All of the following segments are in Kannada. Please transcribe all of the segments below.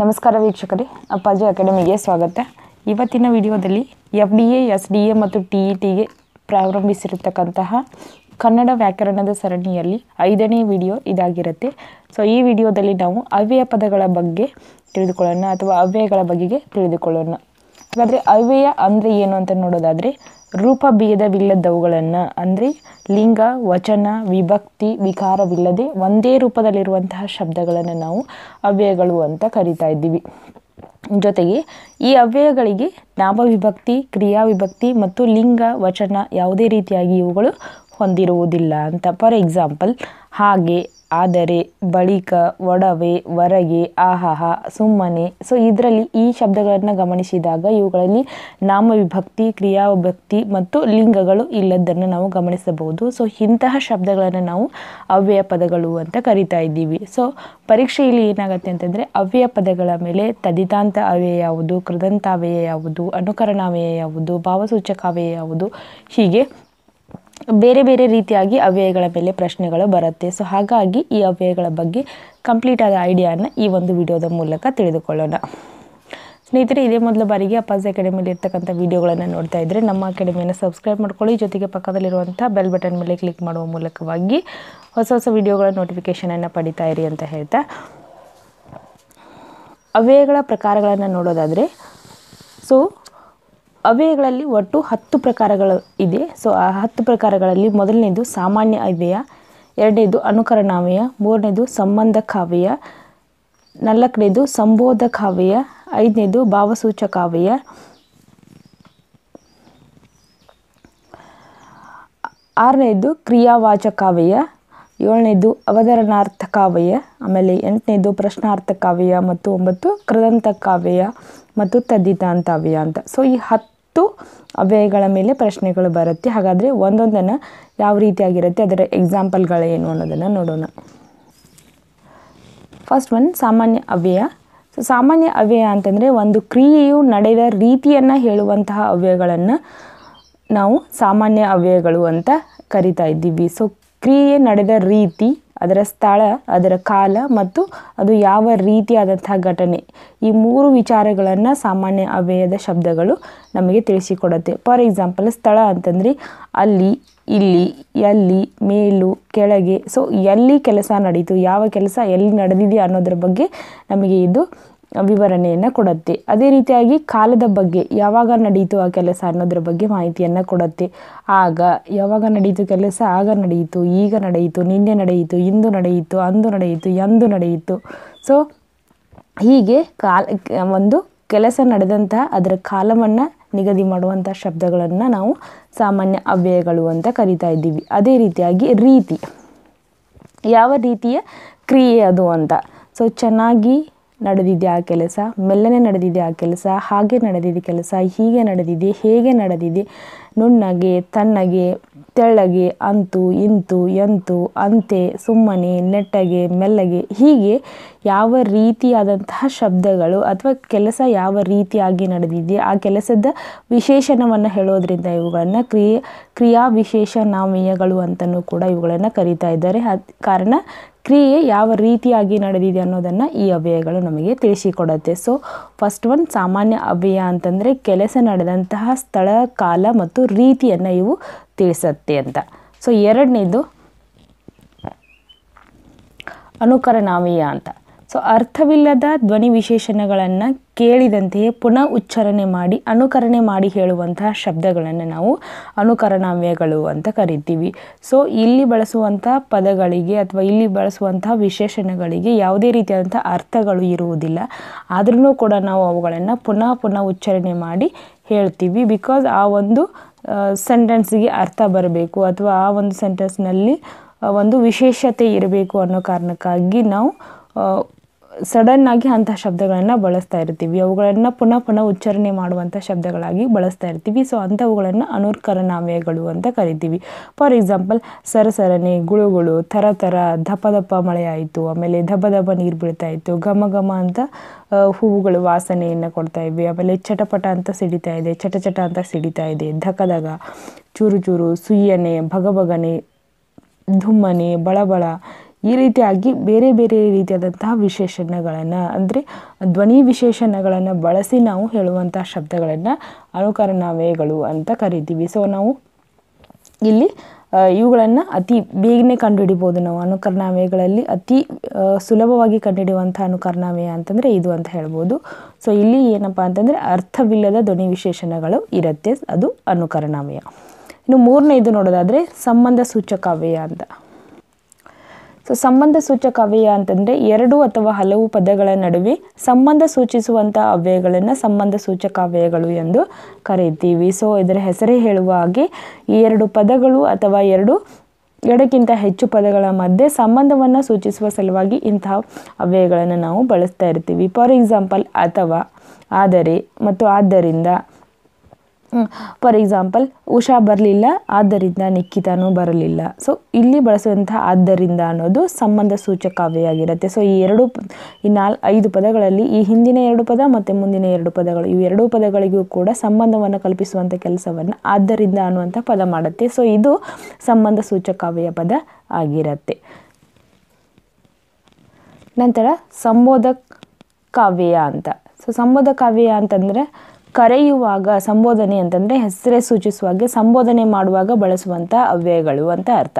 ನಮಸ್ಕಾರ ವೀಕ್ಷಕರೇ ಅಪ್ಪಾಜಿ ಅಕಾಡೆಮಿಗೆ ಸ್ವಾಗತ. ಇವತ್ತಿನ ವಿಡಿಯೋದಲ್ಲಿ F D A S D A ಮತ್ತು ಟಿ ಇ ಟಿಗೆ ಪ್ರಾರಂಭಿಸಿರತಕ್ಕಂತಹ ಕನ್ನಡ ವ್ಯಾಕರಣದ ಸರಣಿಯಲ್ಲಿ ಐದನೇ ವಿಡಿಯೋ ಇದಾಗಿರುತ್ತೆ. ಸೊ ಈ ವಿಡಿಯೋದಲ್ಲಿ ನಾವು ಅವ್ಯಯ ಪದಗಳ ಬಗ್ಗೆ ತಿಳಿದುಕೊಳ್ಳೋಣ ಅಥವಾ ಅವ್ಯಯಗಳ ಬಗೆಗೆ ತಿಳಿದುಕೊಳ್ಳೋಣ. ಹಾಗಾದರೆ ಅವ್ಯಯ ಅಂದರೆ ಏನು ಅಂತ ನೋಡೋದಾದರೆ ರೂಪ ಭೇದವಿಲ್ಲದವುಗಳನ್ನು ಅಂದರೆ ಲಿಂಗ, ವಚನ, ವಿಭಕ್ತಿ, ವಿಕಾರವಿಲ್ಲದೆ ಒಂದೇ ರೂಪದಲ್ಲಿರುವಂತಹ ಶಬ್ದಗಳನ್ನು ನಾವು ಅವ್ಯಯಗಳು ಅಂತ ಕರಿತಾ ಇದ್ದೀವಿ. ಜೊತೆಗೆ ಈ ಅವ್ಯಯಗಳಿಗೆ ನಾಮವಿಭಕ್ತಿ ಕ್ರಿಯಾವಿಭಕ್ತಿ ಮತ್ತು ಲಿಂಗ, ವಚನ ಯಾವುದೇ ರೀತಿಯಾಗಿ ಇವುಗಳು ಹೊಂದಿರುವುದಿಲ್ಲ ಅಂತ. ಫಾರ್ ಎಕ್ಸಾಂಪಲ್ ಹಾಗೆ ಆದರೆ ಬಳಿಕ ಒಡವೆ ಹೊರಗೆ ಆಹಾಹ, ಸುಮ್ಮನೆ. ಸೊ ಇದರಲ್ಲಿ ಈ ಶಬ್ದಗಳನ್ನು ಗಮನಿಸಿದಾಗ ಇವುಗಳಲ್ಲಿ ನಾಮವಿಭಕ್ತಿ, ಕ್ರಿಯಾವಿಭಕ್ತಿ ಮತ್ತು ಲಿಂಗಗಳು ಇಲ್ಲದನ್ನು ನಾವು ಗಮನಿಸಬಹುದು. ಸೊ ಇಂತಹ ಶಬ್ದಗಳನ್ನು ನಾವು ಅವ್ಯಯ ಪದಗಳು ಅಂತ ಕರಿತಾ ಇದ್ದೀವಿ. ಸೊ ಪರೀಕ್ಷೆಯಲ್ಲಿ ಏನಾಗುತ್ತೆ ಅಂತಂದರೆ ಅವ್ಯಯ ಪದಗಳ ಮೇಲೆ ತದಿತಾಂತ ಅವ್ಯಯ ಯಾವುದು, ಕೃದಂತ ಅವ್ಯಯ ಯಾವುದು ಅನುಕರಣಾವ್ಯಯ ಯಾವುದು, ಭಾವಸೂಚಕ ಅವ್ಯಯ ಯಾವುದು, ಹೀಗೆ ಬೇರೆ ಬೇರೆ ರೀತಿಯಾಗಿ ಅವ್ಯಯಗಳ ಮೇಲೆ ಪ್ರಶ್ನೆಗಳು ಬರುತ್ತೆ. ಸೊ ಹಾಗಾಗಿ ಈ ಅವ್ಯಯಗಳ ಬಗ್ಗೆ ಕಂಪ್ಲೀಟ್ ಆದ ಐಡಿಯಾನ ಈ ಒಂದು ವಿಡಿಯೋದ ಮೂಲಕ ತಿಳಿದುಕೊಳ್ಳೋಣ. ಸ್ನೇಹಿತರೆ, ಇದೇ ಮೊದಲ ಬಾರಿಗೆ ಅಪ್ಪಾಜಿ ಅಕಾಡೆಮಿಯಲ್ಲಿ ಇರ್ತಕ್ಕಂಥ ವಿಡಿಯೋಗಳನ್ನು ನೋಡ್ತಾ ಇದ್ದರೆ ನಮ್ಮ ಅಕಾಡೆಮಿಯನ್ನು ಸಬ್ಸ್ಕ್ರೈಬ್ ಮಾಡ್ಕೊಳ್ಳಿ. ಜೊತೆಗೆ ಪಕ್ಕದಲ್ಲಿರುವಂಥ ಬೆಲ್ ಬಟನ್ ಮೇಲೆ ಕ್ಲಿಕ್ ಮಾಡುವ ಮೂಲಕವಾಗಿ ಹೊಸ ಹೊಸ ವಿಡಿಯೋಗಳ ನೋಟಿಫಿಕೇಷನನ್ನು ಪಡಿತಾ ಇರಿ ಅಂತ ಹೇಳ್ತಾ. ಅವ್ಯಯಗಳ ಪ್ರಕಾರಗಳನ್ನು ನೋಡೋದಾದರೆ ಸೊ ಅವ್ಯಯಗಳಲ್ಲಿ ಒಟ್ಟು ಹತ್ತು ಪ್ರಕಾರಗಳು ಇದೆ. ಸೊ ಆ ಹತ್ತು ಪ್ರಕಾರಗಳಲ್ಲಿ ಮೊದಲನೇದು ಸಾಮಾನ್ಯ ಅವ್ಯಯ ಎರಡನೇದು ಅನುಕರಣಾವಯ, ಮೂರನೇದು ಸಂಬಂಧಕಾವ್ಯಯ, ನಾಲ್ಕನೇದು ಸಂಬೋಧಕಾವ್ಯಯ, ಐದನೇದು ಭಾವಸೂಚಕಾವ್ಯಯ. ಆರನೇದು ಕ್ರಿಯಾವಾಚಕಾವ್ಯಯ, ಏಳನೇದು ಅವತರಣಾರ್ಥಕಾವ್ಯಯ ಆಮೇಲೆ ಎಂಟನೇದು ಪ್ರಶ್ನಾರ್ಥಕಾವ್ಯಯ ಮತ್ತು ಒಂಬತ್ತು ಕೃದಂತಕಾವ್ಯಯ ಮತ್ತು ತದ್ದಿತಾಂತಾವ್ಯ ಅಂತ. ಸೊ ಈ ಹತ್ತು ಅವ್ಯಯಗಳ ಮೇಲೆ ಪ್ರಶ್ನೆಗಳು ಬರುತ್ತೆ. ಹಾಗಾದರೆ ಒಂದೊಂದನ್ನು ಯಾವ ರೀತಿಯಾಗಿರುತ್ತೆ, ಅದರ ಎಕ್ಸಾಂಪಲ್ಗಳೇನು ಅನ್ನೋದನ್ನು ನೋಡೋಣ. ಫಸ್ಟ್ ಒನ್ ಸಾಮಾನ್ಯ ಅವ್ಯಯ. ಸೊ ಸಾಮಾನ್ಯ ಅವ್ಯಯ ಅಂತಂದರೆ ಒಂದು ಕ್ರಿಯೆಯು ನಡೆದ ರೀತಿಯನ್ನು ಹೇಳುವಂತಹ ಅವ್ಯಯಗಳನ್ನು ನಾವು ಸಾಮಾನ್ಯ ಅವ್ಯಯಗಳು ಅಂತ ಕರಿತಾ ಇದ್ದೀವಿ. ಸೊ ಕ್ರಿಯೆ ನಡೆದ ರೀತಿ, ಅದರ ಸ್ಥಳ, ಅದರ ಕಾಲ ಮತ್ತು ಅದು ಯಾವ ರೀತಿಯಾದಂತಹ ಘಟನೆ. ಈ ಮೂರು ವಿಚಾರಗಳನ್ನು ಸಾಮಾನ್ಯ ಅವ್ಯಯದ ಶಬ್ದಗಳು ನಮಗೆ ತಿಳಿಸಿಕೊಡುತ್ತೆ. ಫಾರ್ ಎಕ್ಸಾಂಪಲ್ ಸ್ಥಳ ಅಂತಂದರೆ ಅಲ್ಲಿ, ಇಲ್ಲಿ ಎಲ್ಲಿ ಮೇಲು, ಕೆಳಗೆ. ಸೊ ಎಲ್ಲಿ ಕೆಲಸ ನಡೀತು, ಯಾವ ಕೆಲಸ ಎಲ್ಲಿ ನಡೆದಿದೆ ಅನ್ನೋದ್ರ ಬಗ್ಗೆ ನಮಗೆ ಇದು ವಿವರಣೆಯನ್ನು ಕೊಡುತ್ತೆ. ಅದೇ ರೀತಿಯಾಗಿ ಕಾಲದ ಬಗ್ಗೆ ಯಾವಾಗ ನಡೆಯಿತು ಆ ಕೆಲಸ ಅನ್ನೋದ್ರ ಬಗ್ಗೆ ಮಾಹಿತಿಯನ್ನು ಕೊಡುತ್ತೆ. ಆಗ ಯಾವಾಗ ನಡೆಯಿತು ಕೆಲಸ, ಆಗ ನಡೆಯಿತು ಈಗ ನಡೆಯಿತು ನಿನ್ನೆ ನಡೆಯಿತು ಇಂದು ನಡೆಯಿತು ಅಂದು ನಡೆಯಿತು ಎಂದು ನಡೆಯಿತು ಸೊ ಹೀಗೆ ಕಾಲ, ಒಂದು ಕೆಲಸ ನಡೆದಂತಹ ಅದರ ಕಾಲವನ್ನು ನಿಗದಿ ಮಾಡುವಂಥ ಶಬ್ದಗಳನ್ನು ನಾವು ಸಾಮಾನ್ಯ ಅವ್ಯಯಗಳು ಅಂತ ಕರಿತಾ ಇದ್ದೀವಿ. ಅದೇ ರೀತಿಯಾಗಿ ರೀತಿ. ಯಾವ ರೀತಿಯ ಕ್ರಿಯೆ ಅದು ಅಂತ. ಸೊ ಚೆನ್ನಾಗಿ ನಡೆದಿದೆ ಆ ಕೆಲಸ, ಮೆಲ್ಲನೆ ನಡೆದಿದೆ ಆ ಕೆಲಸ, ಹಾಗೆ ನಡೆದಿದೆ ಕೆಲಸ, ಹೀಗೆ ನಡೆದಿದೆ, ಹೇಗೆ ನಡೆದಿದೆ, ನುಣ್ಣಗೆ, ತಣ್ಣಗೆ, ತೆಳ್ಳಗೆ, ಅಂತು, ಇಂತು, ಎಂತು, ಅಂತೆ, ಸುಮ್ಮನೆ, ನೆಟ್ಟಗೆ, ಮೆಲ್ಲಗೆ, ಹೀಗೆ ಯಾವ ರೀತಿಯಾದಂತಹ ಶಬ್ದಗಳು ಅಥವಾ ಕೆಲಸ ಯಾವ ರೀತಿಯಾಗಿ ನಡೆದಿದೆ, ಆ ಕೆಲಸದ ವಿಶೇಷಣವನ್ನು ಹೇಳೋದ್ರಿಂದ ಇವುಗಳನ್ನು ಕ್ರಿಯೆ ಕ್ರಿಯಾ ವಿಶೇಷ ನಾಮೀಯಗಳು ಅಂತಲೂ ಕೂಡ ಇವುಗಳನ್ನು ಕರೀತಾ ಇದ್ದಾರೆ. ಕಾರಣ ಕ್ರಿಯೆ ಯಾವ ರೀತಿಯಾಗಿ ನಡೆದಿದೆ ಅನ್ನೋದನ್ನು ಈ ಅವ್ಯಯಗಳು ನಮಗೆ ತಿಳಿಸಿಕೊಡುತ್ತೆ. ಸೊ ಫಸ್ಟ್ ಒನ್ ಸಾಮಾನ್ಯ ಅವ್ಯಯ ಅಂತಂದರೆ ಕೆಲಸ ನಡೆದಂತಹ ಸ್ಥಳ, ಕಾಲ ಮತ್ತು ರೀತಿಯನ್ನು ಇವು ತಿಳಿಸತ್ತೆ ಅಂತ. ಸೊ ಎರಡನೇದು ಅನುಕರಣಾವ್ಯಯ ಅಂತ. ಸೊ ಅರ್ಥವಿಲ್ಲದ ಧ್ವನಿ ವಿಶೇಷಣಗಳನ್ನು ಕೇಳಿದಂತೆಯೇ ಪುನಃ ಉಚ್ಚಾರಣೆ ಮಾಡಿ, ಅನುಕರಣೆ ಮಾಡಿ ಹೇಳುವಂತಹ ಶಬ್ದಗಳನ್ನು ನಾವು ಅನುಕರಣಾವ್ಯಗಳು ಅಂತ ಕರಿತೀವಿ. ಸೊ ಇಲ್ಲಿ ಬಳಸುವಂಥ ಪದಗಳಿಗೆ ಅಥವಾ ಇಲ್ಲಿ ಬಳಸುವಂತಹ ವಿಶೇಷಣಗಳಿಗೆ ಯಾವುದೇ ರೀತಿಯಾದಂಥ ಅರ್ಥಗಳು ಇರುವುದಿಲ್ಲ. ಆದ್ರೂ ಕೂಡ ನಾವು ಅವುಗಳನ್ನು ಪುನಃ ಪುನಃ ಉಚ್ಚಾರಣೆ ಮಾಡಿ ಹೇಳ್ತೀವಿ. ಬಿಕಾಸ್ ಆ ಒಂದು ಸೆಂಟೆನ್ಸ್ಗೆ ಅರ್ಥ ಬರಬೇಕು ಅಥವಾ ಆ ಒಂದು ಸೆಂಟೆನ್ಸ್ನಲ್ಲಿ ಒಂದು ವಿಶೇಷತೆ ಇರಬೇಕು ಅನ್ನೋ ಕಾರಣಕ್ಕಾಗಿ ನಾವು ಸಡನ್ನಾಗಿ ಅಂತಹ ಶಬ್ದಗಳನ್ನು ಬಳಸ್ತಾ ಇರ್ತೀವಿ. ಅವುಗಳನ್ನು ಪುನಃ ಪುನಃ ಉಚ್ಚಾರಣೆ ಮಾಡುವಂಥ ಶಬ್ದಗಳಾಗಿ ಬಳಸ್ತಾ ಇರ್ತೀವಿ. ಸೊ ಅಂಥವುಗಳನ್ನು ಅನುಕರಣಾವ್ಯಯಗಳು ಅಂತ ಕರಿತೀವಿ. ಫಾರ್ ಎಕ್ಸಾಂಪಲ್ ಸರಸರನೆ ಗುಳುಗುಳು ಥರ ಥರ ದಪ ದಪ ಮಳೆ ಆಯಿತು ಆಮೇಲೆ ದಬ ನೀರು ಬೀಳ್ತಾ ಇತ್ತು ಘಮ ಘಮ ಅಂತ ಹೂವುಗಳು ವಾಸನೆಯನ್ನು ಕೊಡ್ತಾ ಇವೆ, ಆಮೇಲೆ ಚಟಪಟ ಅಂತ ಸಿಡಿತಾ ಇದೆ ಚಟ ಚಟ ಅಂತ ಸಿಡಿತಾ ಇದೆ ಧಕಧಗ ಚೂರು ಚೂರು, ಸುಯ್ಯನೆ, ಭಗಭಗನೆ, ಧುಮ್ಮನೆ, ಬಳಬಳ ಈ ರೀತಿಯಾಗಿ ಬೇರೆ ಬೇರೆ ರೀತಿಯಾದಂತಹ ವಿಶೇಷಣಗಳನ್ನು, ಅಂದರೆ ಧ್ವನಿ ವಿಶೇಷಣಗಳನ್ನು ಬಳಸಿ ನಾವು ಹೇಳುವಂತಹ ಶಬ್ದಗಳನ್ನು ಅನುಕರಣಾವಯಗಳು ಅಂತ ಕರಿತೀವಿ. ಸೊ ನಾವು ಇಲ್ಲಿ ಇವುಗಳನ್ನು ಅತಿ ಬೇಗನೆ ಕಂಡುಹಿಡಿಬೋದು ನಾವು. ಅನುಕರಣಾವ್ಯಯಗಳಲ್ಲಿ ಅತಿ ಸುಲಭವಾಗಿ ಕಂಡುಹಿಡಿಯುವಂಥ ಅನುಕರಣಾವ್ಯಯ ಅಂತಂದರೆ ಇದು ಅಂತ ಹೇಳ್ಬೋದು. ಸೊ ಇಲ್ಲಿ ಏನಪ್ಪ ಅಂತಂದರೆ ಅರ್ಥವಿಲ್ಲದ ಧ್ವನಿ ವಿಶೇಷಣಗಳು ಇರುತ್ತೆ, ಅದು ಅನುಕರಣಾವ್ಯಯ ಇನ್ನು ಮೂರನೇದು ನೋಡೋದಾದರೆ ಸಂಬಂಧ ಸೂಚಕಾವ್ಯಯ ಅಂತ. ಸೊ ಸಂಬಂಧ ಸೂಚಕ ಅವ್ಯಯ ಅಂತಂದರೆ ಎರಡು ಅಥವಾ ಹಲವು ಪದಗಳ ನಡುವೆ ಸಂಬಂಧ ಸೂಚಿಸುವಂಥ ಅವ್ಯಯಗಳನ್ನು ಸಂಬಂಧ ಸೂಚಕ ಅವ್ಯಯಗಳು ಎಂದು ಕರೀತೀವಿ. ಸೊ ಇದರ ಹೆಸರೇ ಹೇಳುವ ಹಾಗೆ ಈ ಎರಡು ಪದಗಳು ಅಥವಾ ಎರಡು ಎರಡಕ್ಕಿಂತ ಹೆಚ್ಚು ಪದಗಳ ಮಧ್ಯೆ ಸಂಬಂಧವನ್ನು ಸೂಚಿಸುವ ಸಲುವಾಗಿ ಇಂತಹ ಅವ್ಯಯಗಳನ್ನು ನಾವು ಬಳಸ್ತಾ ಇರ್ತೀವಿ. ಫಾರ್ ಎಕ್ಸಾಂಪಲ್ ಅಥವಾ, ಆದರೆ ಮತ್ತು ಆದ್ದರಿಂದ. ಫಾರ್ ಎಕ್ಸಾಂಪಲ್ ಉಷಾ ಬರಲಿಲ್ಲ, ಆದ್ದರಿಂದ ನಿಖಿತಾನೂ ಬರಲಿಲ್ಲ. ಸೊ ಇಲ್ಲಿ ಬಳಸುವಂಥ ಆದ್ದರಿಂದ ಅನ್ನೋದು ಸಂಬಂಧ ಸೂಚಕಾವ್ಯ ಆಗಿರುತ್ತೆ ಸೊ ಈ ಎರಡು ಈ ನಾಲ್, ಐದು ಪದಗಳಲ್ಲಿ ಈ ಹಿಂದಿನ ಎರಡು ಪದ ಮತ್ತು ಮುಂದಿನ ಎರಡು ಪದಗಳು, ಇವು ಎರಡೂ ಪದಗಳಿಗೂ ಕೂಡ ಸಂಬಂಧವನ್ನು ಕಲ್ಪಿಸುವಂಥ ಕೆಲಸವನ್ನು ಆದ್ದರಿಂದ ಅನ್ನುವಂಥ ಪದ ಮಾಡುತ್ತೆ. ಸೊ ಇದು ಸಂಬಂಧ ಸೂಚಕಾವ್ಯ ಪದ ಆಗಿರುತ್ತೆ. ನಂತರ ಸಂಬೋಧ ಕಾವ್ಯ ಅಂತ. ಸೊ ಸಂಬೋಧ ಕಾವ್ಯ ಅಂತಂದರೆ ಕರೆಯುವಾಗ ಸಂಬೋಧನೆ ಅಂತಂದರೆ ಹೆಸರೇ ಸೂಚಿಸುವಾಗೆ ಸಂಬೋಧನೆ ಮಾಡುವಾಗ ಬಳಸುವಂಥ ಅವ್ಯಯಗಳು ಅಂತ ಅರ್ಥ.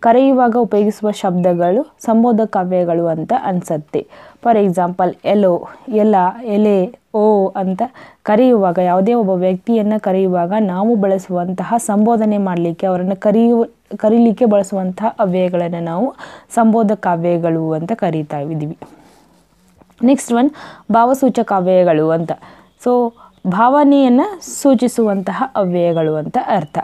ಕರೆಯುವಾಗ ಉಪಯೋಗಿಸುವ ಶಬ್ದಗಳು ಸಂಬೋಧಕ ಅವ್ಯಯಗಳು ಅಂತ ಅನಿಸತ್ತೆ. ಫಾರ್ ಎಕ್ಸಾಂಪಲ್ ಎಲೋ ಎಲ ಎಲೆ, ಓ ಅಂತ ಕರೆಯುವಾಗ, ಯಾವುದೇ ಒಬ್ಬ ವ್ಯಕ್ತಿಯನ್ನು ಕರೆಯುವಾಗ ನಾವು ಬಳಸುವಂತಹ ಸಂಬೋಧನೆ ಮಾಡಲಿಕ್ಕೆ, ಅವರನ್ನು ಕರೆಯುವ ಕರೀಲಿಕ್ಕೆ ಬಳಸುವಂತಹ ಅವ್ಯಯಗಳನ್ನು ನಾವು ಸಂಬೋಧಕ ಅವ್ಯಯಗಳು ಅಂತ ಕರೀತಾ ಇದ್ದೀವಿ. ನೆಕ್ಸ್ಟ್ ಒನ್ ಭಾವಸೂಚಕ ಅವ್ಯಯಗಳು ಅಂತ. ಸೊ ಭಾವನೆಯನ್ನು ಸೂಚಿಸುವಂತಹ ಅವ್ಯಯಗಳು ಅಂತ ಅರ್ಥ.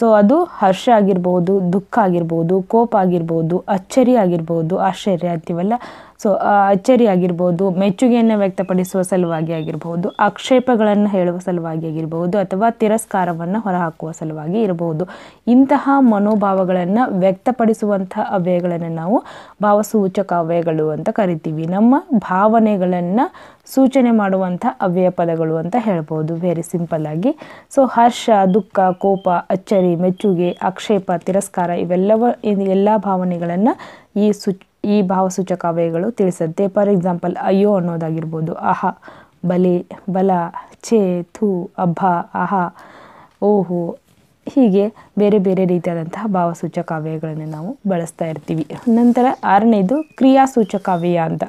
ಸೊ ಅದು ಹರ್ಷ ಆಗಿರ್ಬೋದು, ದುಃಖ ಆಗಿರ್ಬೋದು, ಕೋಪ ಆಗಿರ್ಬೋದು, ಅಚ್ಚರಿ ಆಗಿರ್ಬೋದು, ಆಶ್ಚರ್ಯ ಅಂತೀವಲ್ಲ? ಸೊ ಅಚ್ಚರಿ ಆಗಿರ್ಬೋದು, ಮೆಚ್ಚುಗೆಯನ್ನು ವ್ಯಕ್ತಪಡಿಸುವ ಸಲುವಾಗಿ ಆಗಿರ್ಬೋದು, ಆಕ್ಷೇಪಗಳನ್ನು ಹೇಳುವ ಸಲುವಾಗಿ ಆಗಿರ್ಬೋದು, ಅಥವಾ ತಿರಸ್ಕಾರವನ್ನು ಹೊರಹಾಕುವ ಸಲುವಾಗಿ ಇರಬಹುದು. ಇಂತಹ ಮನೋಭಾವಗಳನ್ನು ವ್ಯಕ್ತಪಡಿಸುವಂತಹ ಅವ್ಯಯಗಳನ್ನು ನಾವು ಭಾವಸೂಚಕ ಅವ್ಯಯಗಳು ಅಂತ ಕರಿತೀವಿ. ನಮ್ಮ ಭಾವನೆಗಳನ್ನು ಸೂಚನೆ ಮಾಡುವಂಥ ಅವ್ಯಯ ಪದಗಳು ಅಂತ ಹೇಳ್ಬೋದು. ವೆರಿ ಸಿಂಪಲ್ ಆಗಿ. ಸೊ ಹರ್ಷ, ದುಃಖ, ಕೋಪ, ಅಚ್ಚರಿ, ಮೆಚ್ಚುಗೆ, ಆಕ್ಷೇಪ, ತಿರಸ್ಕಾರ ಇವೆಲ್ಲವ ಎಲ್ಲ ಭಾವನೆಗಳನ್ನು ಈ ಸು ಈ ಭಾವಸೂಚಕ ಅವ್ಯಯಗಳು ತಿಳಿಸುತ್ತೆ ಫಾರ್ ಎಕ್ಸಾಂಪಲ್ ಅಯ್ಯೋ ಅನ್ನೋದಾಗಿರ್ಬೋದು. ಆಹಾ, ಬಲೆ, ಬಲ, ಛೇ, ಥೂ, ಅಭ, ಆಹಾ, ಓಹೋ, ಹೀಗೆ ಬೇರೆ ಬೇರೆ ರೀತಿಯಾದಂತಹ ಭಾವಸೂಚಕ ಅವ್ಯಯಗಳನ್ನು ನಾವು ಬಳಸ್ತಾ ಇರ್ತೀವಿ. ನಂತರ ಆರನೇದು ಕ್ರಿಯಾಸೂಚಕ ಅವ್ಯಯ ಅಂತ.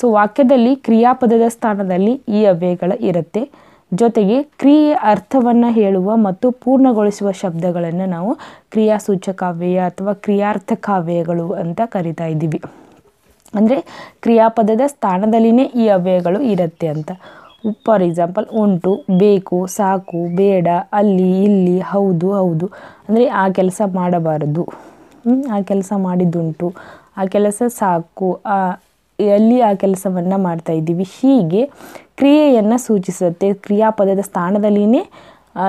ಸೊ ವಾಕ್ಯದಲ್ಲಿ ಕ್ರಿಯಾಪದದ ಸ್ಥಾನದಲ್ಲಿ ಈ ಅವ್ಯಯಗಳ ಇರುತ್ತೆ. ಜೊತೆಗೆ ಕ್ರಿಯೆ ಅರ್ಥವನ್ನು ಹೇಳುವ ಮತ್ತು ಪೂರ್ಣಗೊಳಿಸುವ ಶಬ್ದಗಳನ್ನು ನಾವು ಕ್ರಿಯಾಸೂಚಕಾವ್ಯಯ ಅಥವಾ ಕ್ರಿಯಾರ್ಥಕಾವ್ಯಗಳು ಅಂತ ಕರಿತಾ ಇದ್ದೀವಿ. ಅಂದರೆ ಕ್ರಿಯಾಪದದ ಸ್ಥಾನದಲ್ಲಿನೇ ಈ ಅವ್ಯಯಗಳು ಇರುತ್ತೆ ಅಂತ. ಫಾರ್ ಎಕ್ಸಾಂಪಲ್ ಉಂಟು, ಬೇಕು, ಸಾಕು, ಬೇಡ, ಅಲ್ಲಿ, ಇಲ್ಲಿ, ಹೌದು ಹೌದು. ಅಂದರೆ ಆ ಕೆಲಸ ಮಾಡಬಾರದು. ಆ ಕೆಲಸ ಮಾಡಿದ್ದುಂಟು. ಆ ಕೆಲಸ ಸಾಕು ಆ ಎಲ್ಲಿ ಆ ಕೆಲಸವನ್ನು ಮಾಡ್ತಾ ಇದ್ದೀವಿ. ಹೀಗೆ ಕ್ರಿಯೆಯನ್ನು ಸೂಚಿಸುತ್ತೆ. ಕ್ರಿಯಾಪದದ ಸ್ಥಾನದಲ್ಲಿನೇ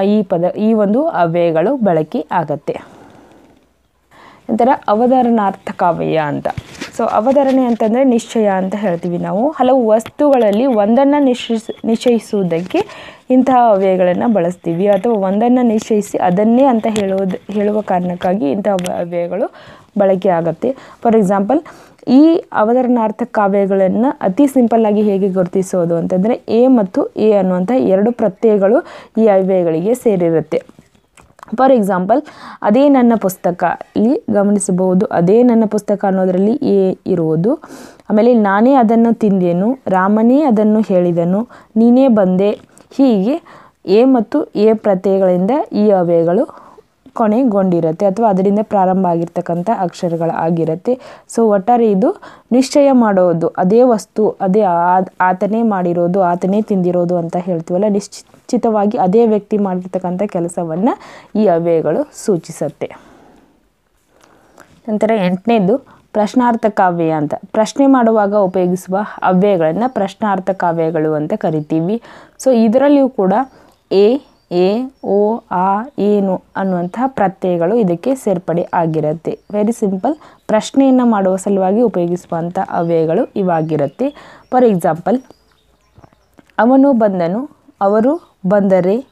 ಈ ಪದ, ಈ ಒಂದು ಅವ್ಯಯಗಳು ಬಳಕೆ ಆಗತ್ತೆ. ನಂತರ ಅವತರಣಾರ್ಥಕಾವ್ಯ ಅಂತ. ಸೊ ಅವಧಾರಣೆ ಅಂತಂದರೆ ನಿಶ್ಚಯ ಅಂತ ಹೇಳ್ತೀವಿ ನಾವು. ಹಲವು ವಸ್ತುಗಳಲ್ಲಿ ಒಂದನ್ನು ನಿಶ್ಚಯಿಸ ನಿಶ್ಚಯಿಸುವುದಕ್ಕೆ ಇಂತಹ ಅವ್ಯಯಗಳನ್ನು ಬಳಸ್ತೀವಿ. ಅಥವಾ ಒಂದನ್ನು ನಿಶ್ಚಯಿಸಿ ಅದನ್ನೇ ಅಂತ ಹೇಳುವುದು ಹೇಳುವ ಕಾರಣಕ್ಕಾಗಿ ಇಂತಹ ಅವ್ಯ- ಅವ್ಯಯಗಳು ಬಳಕೆ ಆಗುತ್ತೆ. ಫಾರ್ ಎಕ್ಸಾಂಪಲ್ ಈ ಅವತರಣಾರ್ಥ ಕಾವ್ಯಗಳನ್ನು ಅತಿ ಸಿಂಪಲ್ ಆಗಿ ಹೇಗೆ ಗುರುತಿಸೋದು ಅಂತಂದರೆ ಎ ಮತ್ತು ಎ ಅನ್ನುವಂಥ ಎರಡು ಪ್ರತ್ಯಯಗಳು ಈ ಅವ್ಯಯಗಳಿಗೆ ಸೇರಿರುತ್ತೆ. ಫಾರ್ ಎಕ್ಸಾಂಪಲ್ ಅದೇ ನನ್ನ ಪುಸ್ತಕ, ಇಲ್ಲಿ ಗಮನಿಸಬಹುದು, ಅದೇ ನನ್ನ ಪುಸ್ತಕ ಅನ್ನೋದರಲ್ಲಿ ಎ ಇರುವುದು. ಆಮೇಲೆ ನಾನೇ ಅದನ್ನು ತಿಂದೇನು, ರಾಮನೇ ಅದನ್ನು ಹೇಳಿದನು, ನೀನೇ ಬಂದೆ. ಹೀಗೆ ಎ ಮತ್ತು ಎ ಪ್ರತ್ಯಯಗಳಿಂದ ಈ ಅವ್ಯಯಗಳು ಕೊನೆಗೊಂಡಿರುತ್ತೆ ಅಥವಾ ಅದರಿಂದ ಪ್ರಾರಂಭ ಆಗಿರ್ತಕ್ಕಂಥ ಅಕ್ಷರಗಳು ಆಗಿರುತ್ತೆ. ಸೊ ಒಟ್ಟಾರೆ ಇದು ನಿಶ್ಚಯ ಮಾಡೋದು, ಅದೇ ವಸ್ತು, ಅದೇ ಆತನೇ ಮಾಡಿರೋದು, ಆತನೇ ತಿಂದಿರೋದು ಅಂತ ಹೇಳ್ತೀವಲ್ಲ, ನಿಶ್ಚಿತವಾಗಿ ಅದೇ ವ್ಯಕ್ತಿ ಮಾಡಿರ್ತಕ್ಕಂಥ ಕೆಲಸವನ್ನು ಈ ಅವ್ಯಯಗಳು ಸೂಚಿಸುತ್ತೆ. ನಂತರ ಎಂಟನೇದು ಪ್ರಶ್ನಾರ್ಥ ಕಾವ್ಯ ಅಂತ. ಪ್ರಶ್ನೆ ಮಾಡುವಾಗ ಉಪಯೋಗಿಸುವ ಅವ್ಯಯಗಳನ್ನು ಪ್ರಶ್ನಾರ್ಥ ಕಾವ್ಯಗಳು ಅಂತ ಕರಿತೀವಿ. ಸೊ ಇದರಲ್ಲಿಯೂ ಕೂಡ ಎ ಎ, ಓ, ಆ, ಏನು ಅನ್ನುವಂತಹ ಪ್ರತ್ಯಯಗಳು ಇದಕ್ಕೆ ಸೇರ್ಪಡೆ ಆಗಿರುತ್ತೆ. ವೆರಿ ಸಿಂಪಲ್ ಪ್ರಶ್ನೆಯನ್ನು ಮಾಡುವ ಸಲುವಾಗಿ ಉಪಯೋಗಿಸುವಂಥ ಅವ್ಯಯಗಳು ಇವಾಗಿರುತ್ತೆ. ಫಾರ್ ಎಕ್ಸಾಂಪಲ್ ಅವನು ಬಂದನು, ಅವರು ಬಂದರೆ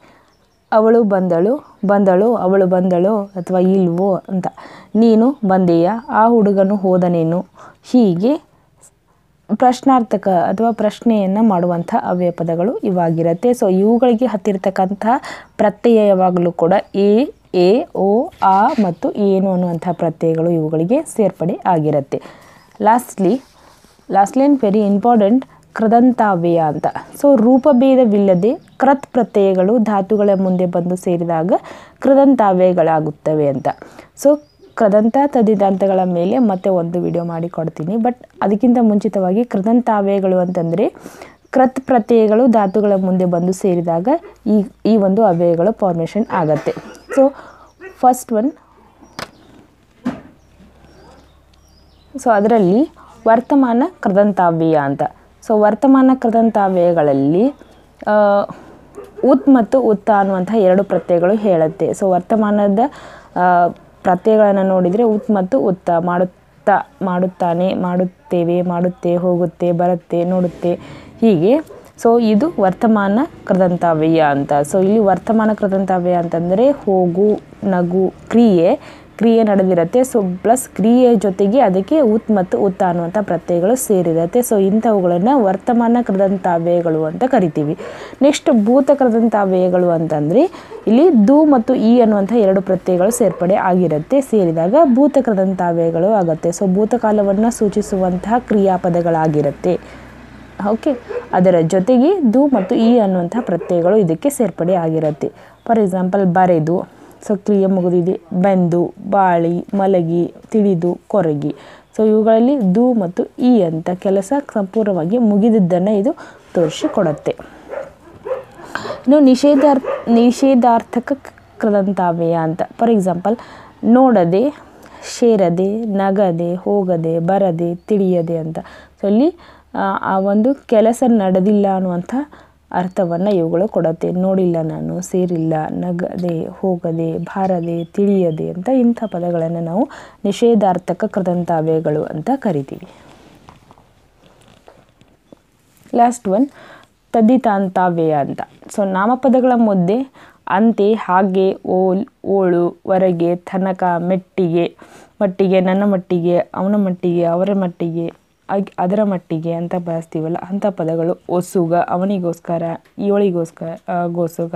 ಅವಳು ಬಂದಳು ಬಂದಳು, ಅವಳು ಬಂದಳು, ಅಥವಾ ಇಲ್ವೋ ಅಂತ. ನೀನು ಬಂದೆಯಾ? ಆ ಹುಡುಗನು ಹೋದನೇನು? ಹೀಗೆ ಪ್ರಶ್ನಾರ್ಥಕ ಅಥವಾ ಪ್ರಶ್ನೆಯನ್ನು ಮಾಡುವಂಥ ಅವ್ಯಯ ಪದಗಳು ಇವಾಗಿರುತ್ತೆ. ಸೊ ಇವುಗಳಿಗೆ ಹತ್ತಿರತಕ್ಕಂಥ ಪ್ರತ್ಯಯವಾಗಲೂ ಕೂಡ ಎ ಎ, ಓ, ಆ ಮತ್ತು ಏನು ಅನ್ನುವಂಥ ಪ್ರತ್ಯಯಗಳು ಇವುಗಳಿಗೆ ಸೇರ್ಪಡೆ ಆಗಿರುತ್ತೆ. Lastly lastly and very important ಕೃದಂತಾವ್ಯ ಅಂತ. ಸೊ ರೂಪಭೇದವಿಲ್ಲದೆ ಕೃತ್ ಪ್ರತ್ಯಯಗಳು ಧಾತುಗಳ ಮುಂದೆ ಬಂದು ಸೇರಿದಾಗ ಕೃದಂತಾವ್ಯಗಳಾಗುತ್ತವೆ ಅಂತ. ಸೊ ಕೃದಂತ ತದಿದಂತಗಳ ಮೇಲೆ ಮತ್ತೆ ಒಂದು ವಿಡಿಯೋ ಮಾಡಿ ಕೊಡ್ತೀನಿ. ಬಟ್ ಅದಕ್ಕಿಂತ ಮುಂಚಿತವಾಗಿ ಕೃದಂತಾವ್ಯಗಳು ಅಂತಂದರೆ ಕೃತ್ ಪ್ರತ್ಯಯಗಳು ಧಾತುಗಳ ಮುಂದೆ ಬಂದು ಸೇರಿದಾಗ ಈ ಈ ಒಂದು ಅವ್ಯಯಗಳು ಫಾರ್ಮೇಷನ್ ಆಗತ್ತೆ. ಸೊ ಫಸ್ಟ್ ಒನ್ ಸೊ ಅದರಲ್ಲಿ ವರ್ತಮಾನ ಕೃದಂತಾವ್ಯ ಅಂತ. ಸೊ ವರ್ತಮಾನ ಕೃದಂತಾವ್ಯಯಗಳಲ್ಲಿ ಉತ್ ಮತ್ತು ಉತ್ತ ಅನ್ನುವಂಥ ಎರಡು ಪ್ರತ್ಯಯಗಳು ಹೇಳುತ್ತೆ. ಸೊ ವರ್ತಮಾನದ ಪ್ರತ್ಯಯಗಳನ್ನು ನೋಡಿದರೆ ಉತ್ ಮತ್ತು ಉತ್ತ ಮಾಡುತ್ತಾ, ಮಾಡುತ್ತಾನೆ, ಮಾಡುತ್ತೇವೆ, ಮಾಡುತ್ತೆ, ಹೋಗುತ್ತೆ, ಬರುತ್ತೆ, ನೋಡುತ್ತೆ. ಹೀಗೆ. ಸೊ ಇದು ವರ್ತಮಾನ ಕೃದಂತಾವ್ಯಯ ಅಂತ. ಸೊ ಇಲ್ಲಿ ವರ್ತಮಾನ ಕೃದಂತಾವ್ಯಯ ಅಂತಂದರೆ ಹೋಗು, ನಗು, ಕ್ರಿಯೆ. ಕ್ರಿಯೆ ನಡೆದಿರುತ್ತೆ. ಸೊ ಪ್ಲಸ್ ಕ್ರಿಯೆ ಜೊತೆಗೆ ಅದಕ್ಕೆ ಉತ್ ಮತ್ತು ಉತ್ತ ಅನ್ನುವಂಥ ಪ್ರತ್ಯಯಗಳು ಸೇರಿರುತ್ತೆ. ಸೊ ಇಂಥವುಗಳನ್ನು ವರ್ತಮಾನ ಕೃದಂತಾವ್ಯಯಗಳು ಅಂತ ಕರಿತೀವಿ. ನೆಕ್ಸ್ಟ್ ಭೂತ ಕೃದಂತಾವ್ಯಯಗಳು ಅಂತಂದರೆ ಇಲ್ಲಿ ದು ಮತ್ತು ಇ ಅನ್ನುವಂಥ ಎರಡು ಪ್ರತ್ಯಯಗಳು ಸೇರ್ಪಡೆ ಆಗಿರುತ್ತೆ. ಸೇರಿದಾಗ ಭೂತ ಕೃದಂತಾವ್ಯಯಗಳು ಆಗುತ್ತೆ. ಸೊ ಭೂತಕಾಲವನ್ನು ಸೂಚಿಸುವಂತಹ ಕ್ರಿಯಾಪದಗಳಾಗಿರುತ್ತೆ. ಓಕೆ ಅದರ ಜೊತೆಗೆ ದು ಮತ್ತು ಇ ಅನ್ನುವಂಥ ಪ್ರತ್ಯಯಗಳು ಇದಕ್ಕೆ ಸೇರ್ಪಡೆ ಆಗಿರುತ್ತೆ. ಫಾರ್ ಎಕ್ಸಾಂಪಲ್ ಬರೆದು. ಸೊ ಕ್ರಿಯೆ ಮುಗಿದಿದೆ. ಬೆಂದು, ಬಾಳಿ, ಮಲಗಿ, ತಿಳಿದು, ಕೊರಗಿ. ಸೊ ಇವುಗಳಲ್ಲಿ ದು ಮತ್ತು ಇ ಅಂತ ಕೆಲಸ ಸಂಪೂರ್ಣವಾಗಿ ಮುಗಿದಿದ್ದನ್ನು ಇದು ತೋರಿಸಿಕೊಡುತ್ತೆ. ಇನ್ನು ನಿಷೇಧಾರ್, ನಿಷೇಧಾರ್ಥಕ ಕೃದಂತಾವ್ಯಯ ಅಂತ. ಫಾರ್ ಎಕ್ಸಾಂಪಲ್ ನೋಡದೆ ಸೇರದೆ ನಗದೆ, ಹೋಗದೆ, ಬರದೆ, ತಿಳಿಯದೆ ಅಂತ. ಸೊ ಇಲ್ಲಿ ಆ ಒಂದು ಕೆಲಸ ನಡೆದಿಲ್ಲ ಅನ್ನುವಂಥ ಅರ್ಥವನ್ನು ಇವುಗಳು ಕೊಡತ್ತೆ. ನೋಡಿಲ್ಲ ನಾನು, ಸೇರಿಲ್ಲ, ನಗದೆ, ಹೋಗದೆ, ಬಾರದೆ, ತಿಳಿಯದೆ ಅಂತ ಇಂಥ ಪದಗಳನ್ನು ನಾವು ನಿಷೇಧಾರ್ಥಕ ಕೃತಂತಾವ್ಯಗಳು ಅಂತ ಕರಿತೀವಿ. ಲಾಸ್ಟ್ ಒನ್ ತದ್ದಿತಾಂತಾವ್ಯಯ ಅಂತ. ಸೊ ನಾಮಪದಗಳ ಮುದ್ದೆ ಅಂತೆ, ಹಾಗೆ, ಓಲ್, ಓಳು, ಹೊರಗೆ, ತನಕ, ಮೆಟ್ಟಿಗೆ, ಮಟ್ಟಿಗೆ, ನನ್ನ ಮಟ್ಟಿಗೆ, ಅವನ ಮಟ್ಟಿಗೆ, ಅವರ ಮಟ್ಟಿಗೆ ಅದರ ಮಟ್ಟಿಗೆ ಅಂತ ಬಳಸ್ತೀವಲ್ಲ ಅಂಥ ಪದಗಳು. ಒಸುಗ, ಅವನಿಗೋಸ್ಕರ, ಇವಳಿಗೋಸ್ಕರ ಗೋಸುಗ,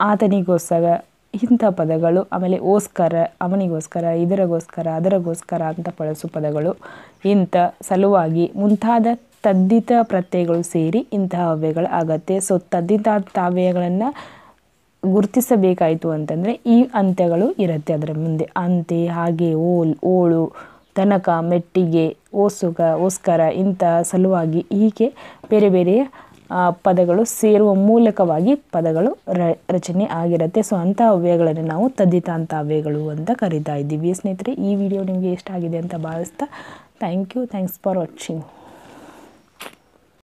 ಆತನಿಗೋಸ್ಕರ, ಇಂಥ ಪದಗಳು. ಆಮೇಲೆ ಓಸ್ಕರ, ಅವನಿಗೋಸ್ಕರ, ಇದರಗೋಸ್ಕರ, ಅದರಗೋಸ್ಕರ ಅಂತ ಬಳಸು ಪದಗಳು. ಇಂಥ ಸಲುವಾಗಿ ಮುಂತಾದ ತದ್ದಿತ ಪ್ರತ್ಯಯಗಳು ಸೇರಿ ಇಂತಹ ಅವ್ಯಯಗಳು ಆಗತ್ತೆ. ಸೊ ತದ್ದಿತ ತಾವ್ಯಗಳನ್ನು ಗುರುತಿಸಬೇಕಾಯಿತು ಅಂತಂದರೆ ಈ ಅಂತ್ಯಗಳು ಇರುತ್ತೆ ಅದರ ಮುಂದೆ. ಅಂತೆ, ಹಾಗೆ, ಓಲ್, ಓಳು ತನಕ, ಮೆಟ್ಟಿಗೆ, ಓಸುಗ, ಓಸ್ಕರ ಇಂತಹ ಸಲುವಾಗಿ ಹೀಗೆ ಬೇರೆ ಬೇರೆ ಪದಗಳು ಸೇರುವ ಮೂಲಕವಾಗಿ ಪದಗಳು ರ, ರಚನೆ ಆಗಿರುತ್ತೆ. ಸೊ ಅಂಥ ಅವ್ಯಗಳನ್ನು ನಾವು ತದ್ದಿತಾಂತ ಅವ್ಯಗಳು ಅಂತ ಕರಿತಾ ಇದ್ದೀವಿ. ಸ್ನೇಹಿತರೆ, ಈ ವಿಡಿಯೋ ನಿಮಗೆ ಇಷ್ಟ ಆಗಿದೆ ಅಂತ ಭಾವಿಸ್ತಾ thank you thanks for watching